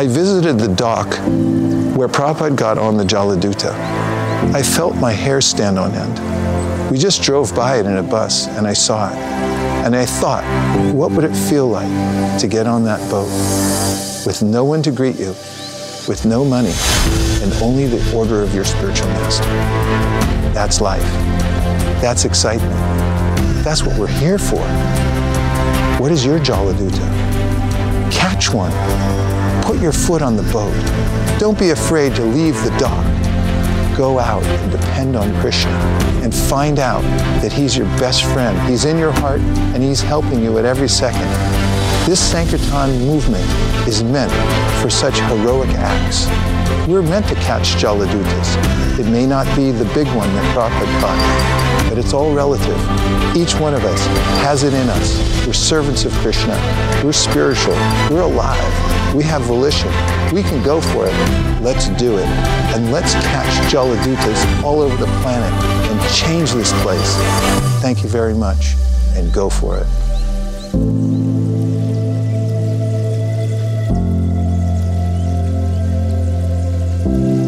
I visited the dock where Prabhupada got on the Jaladuta. I felt my hair stand on end. We just drove by it in a bus and I saw it. And I thought, what would it feel like to get on that boat with no one to greet you, with no money, and only the order of your spiritual master? That's life. That's excitement. That's what we're here for. What is your Jaladuta? Catch one. Put your foot on the boat. Don't be afraid to leave the dock. Go out and depend on Krishna and find out that He's your best friend. He's in your heart and He's helping you at every second. This Sankirtan movement is meant for such heroic acts. We're meant to catch Jaladutas. It may not be the big one that Prabhupada caught, but it's all relative. Each one of us has it in us. We're servants of Krishna. We're spiritual. We're alive. We have volition. We can go for it. Let's do it. And let's catch Jaladutas all over the planet and change this place. Thank you very much, and go for it. Bye.